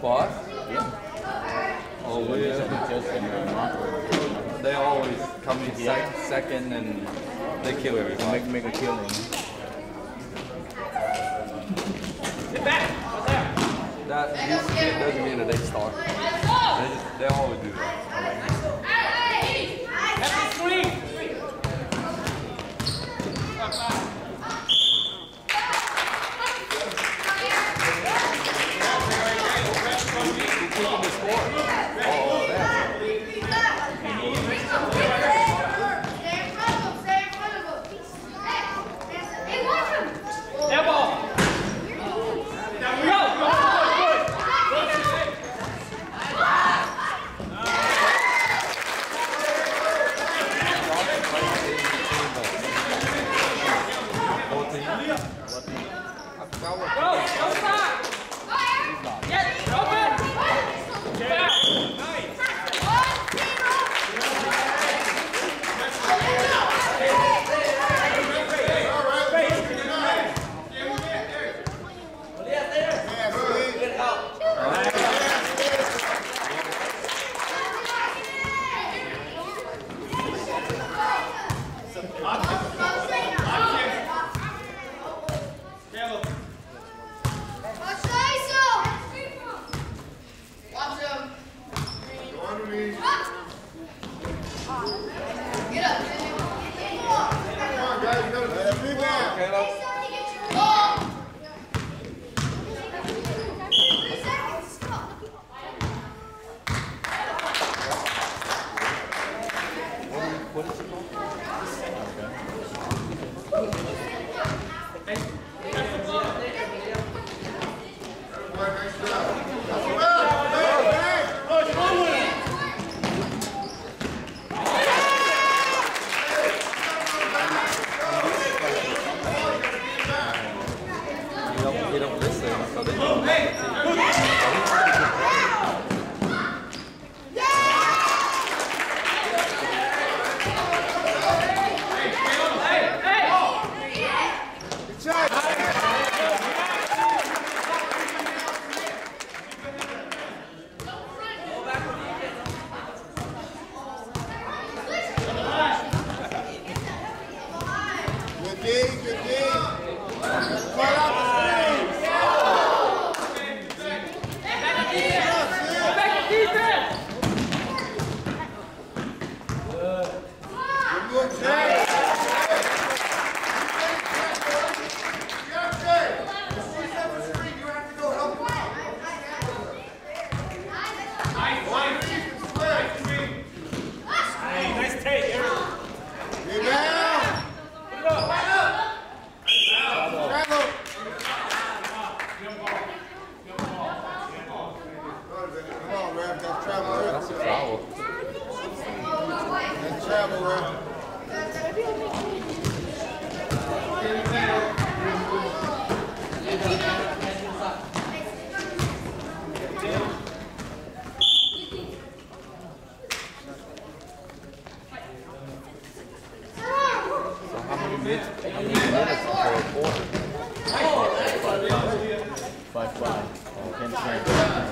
Five? Oh, Oh, yeah. just in uh, Monterey. They always come in sec- second and they kill Make, everybody. make a killing. Get back! What's That these kid doesn't mean that they start. They just they always do that. Keeping the score. Oh, minutes? How many minutes for a quarter? Five five. Oh, can't stand.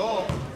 Go.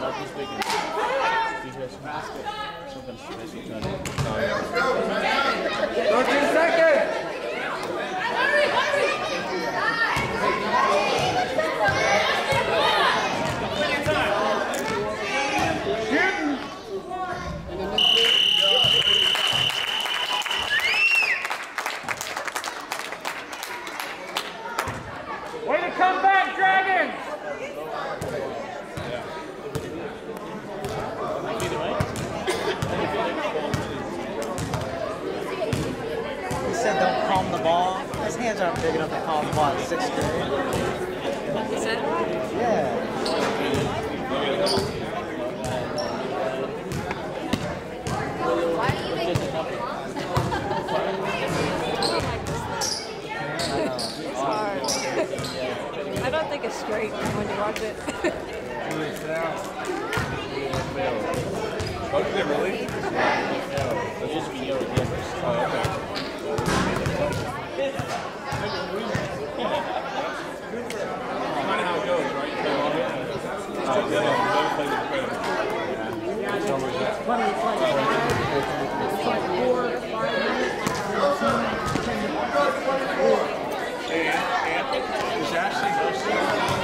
Not of special tournament. 13 seconds. Way to come back, Dragons! He said don't palm the ball. His hands aren't big enough to palm the ball in sixth grade. Is it? Yeah. Why do you think? it's. I don't think it's straight when you watch it. Oh, did it really? It used to be yellow. Oh, okay. Kind of how it goes, right? You play all of it. Oh, yeah. Never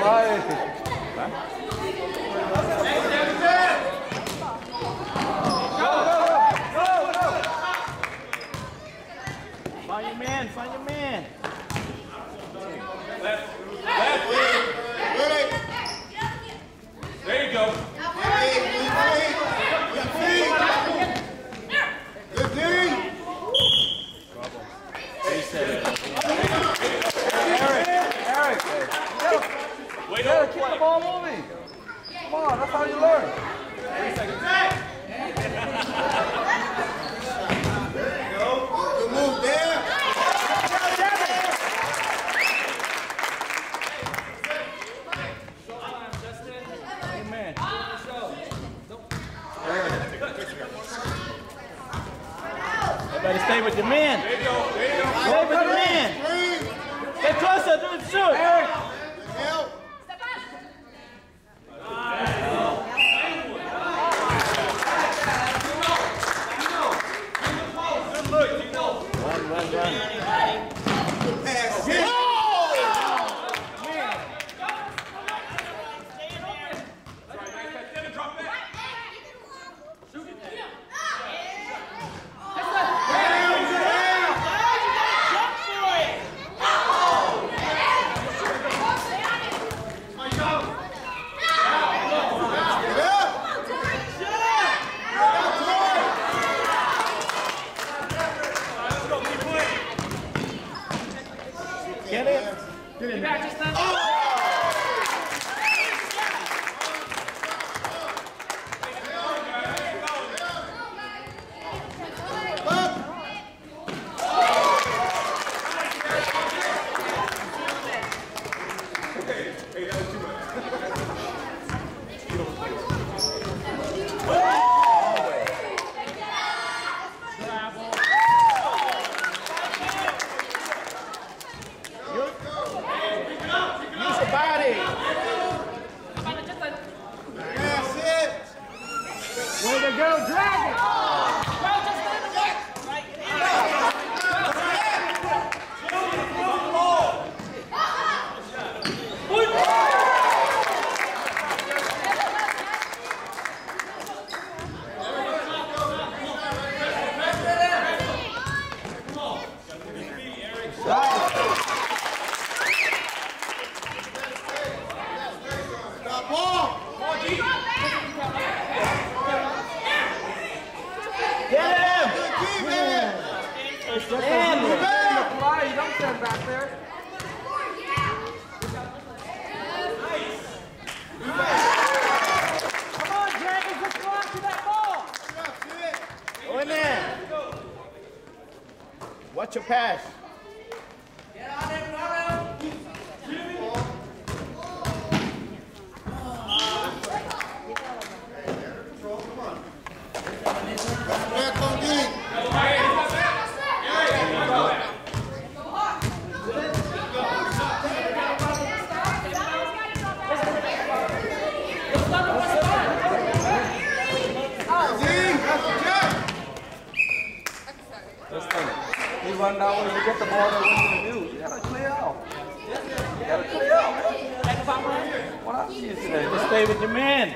fly. Find your man, find your man. Ready? There you go. Good dig. Eric, Eric. Wait Yeah, on keep the ball moving. Come on, that's how you learn. run get the ball, you do? You gotta clear out. You gotta clear out, man. What I see today, just stay with your man.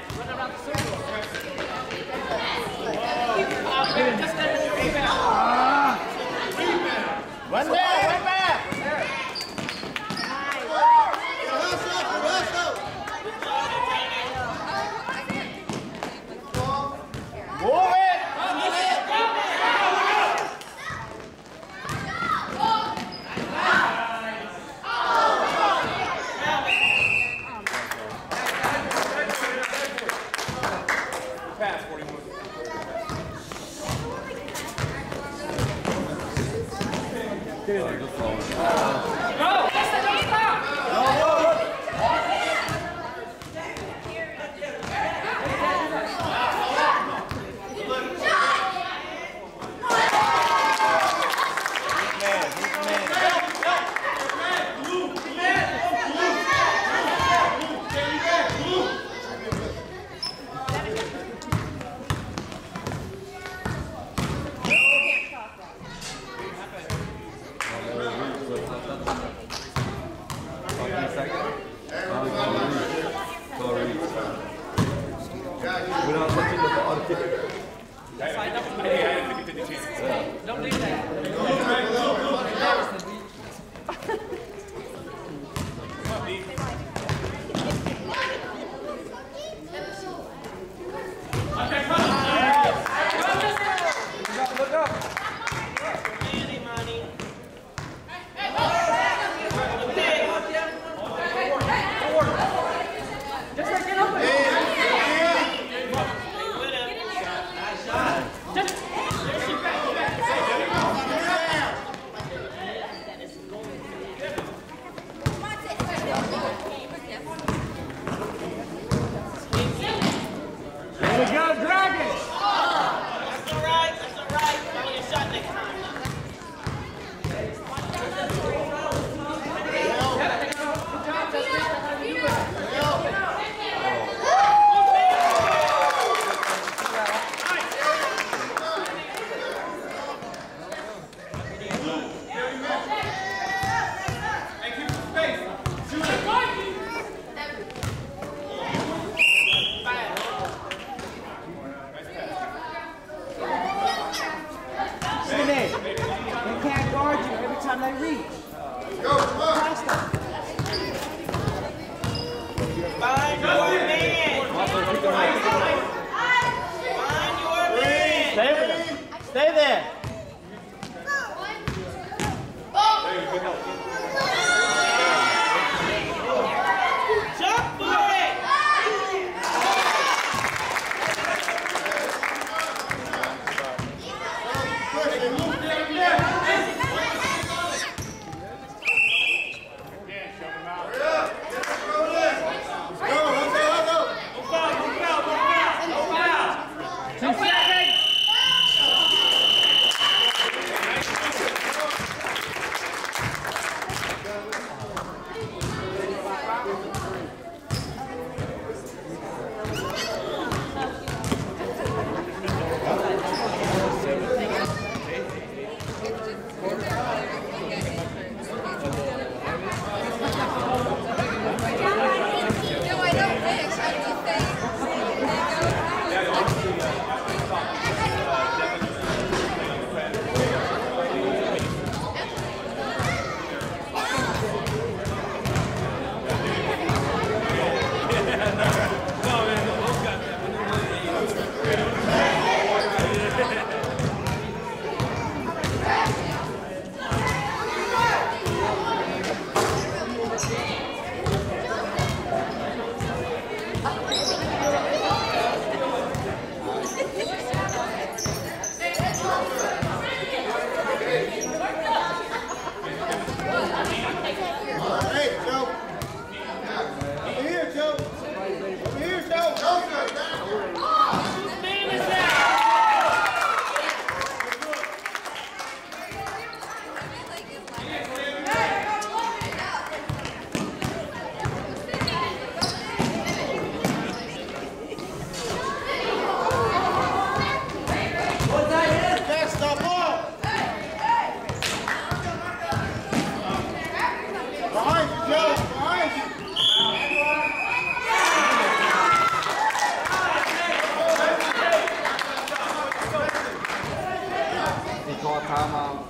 I'm out.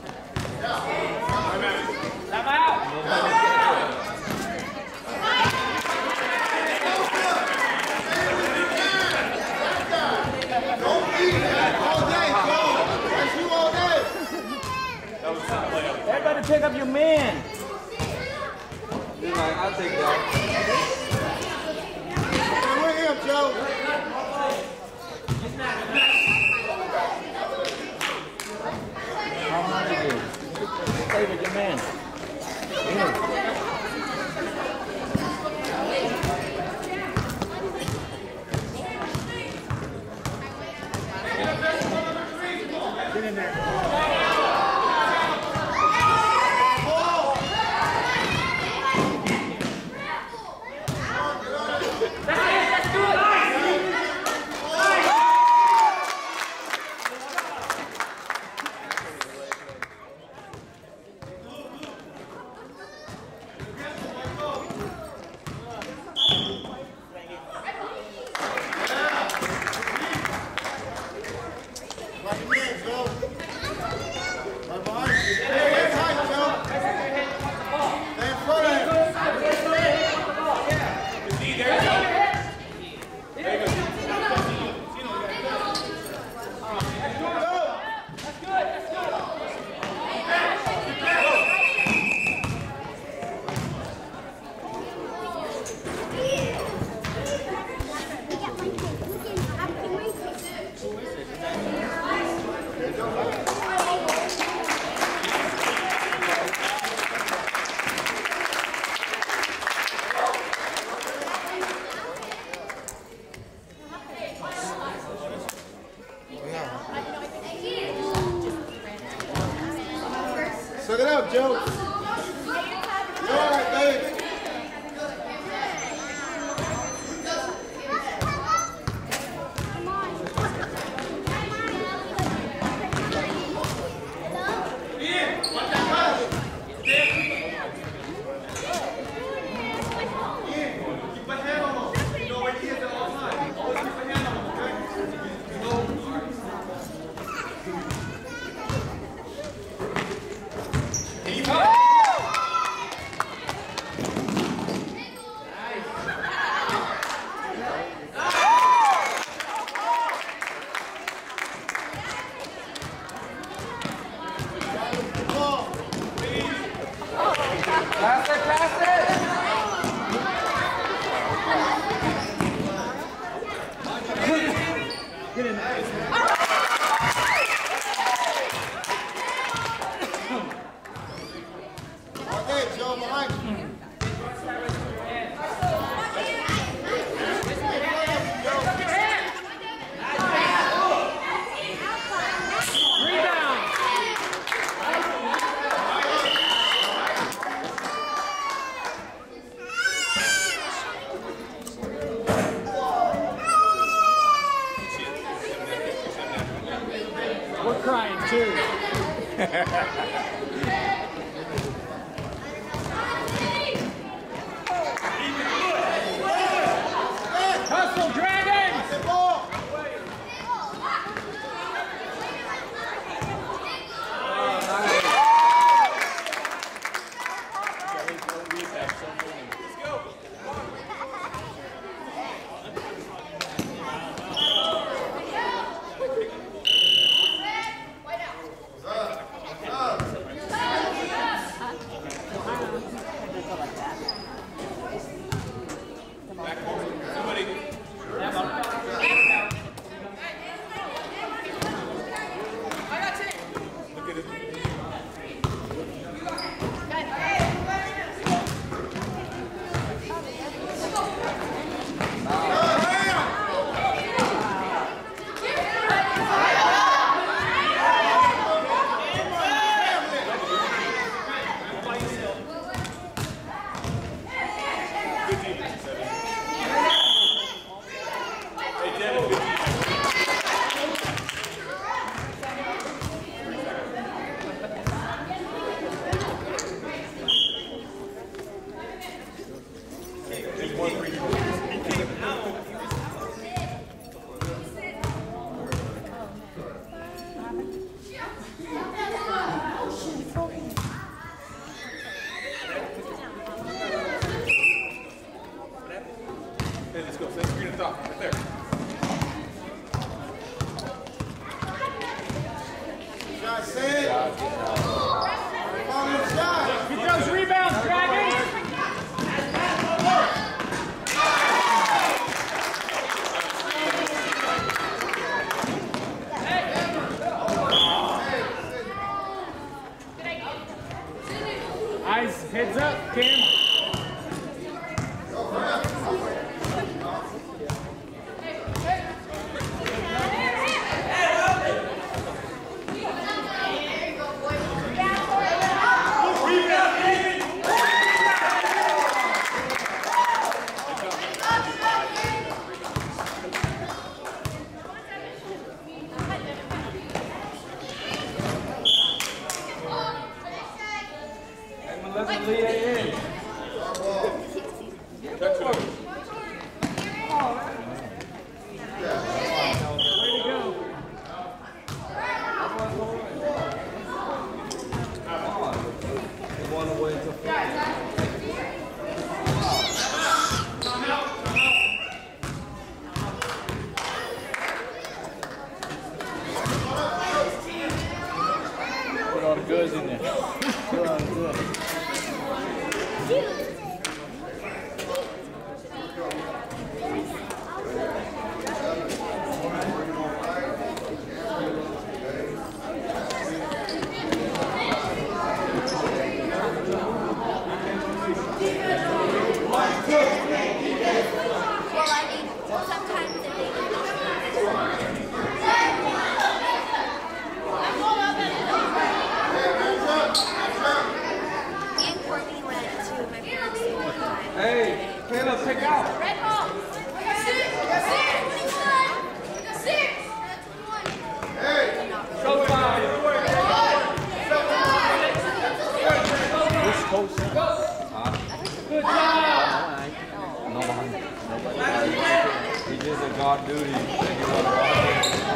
I'm out. Everybody pick up your man. Like, I'll take that. Hey, we're here, Joe. With your man. Right Caleb, pick out. Red ball. We got six. We got six. 21. We six. Hey. Show five. Good job! Right. No one. Nobody. He did the God duty.